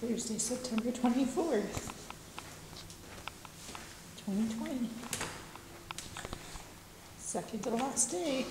Thursday, September twenty-fourth, twenty twenty. Second to the last day.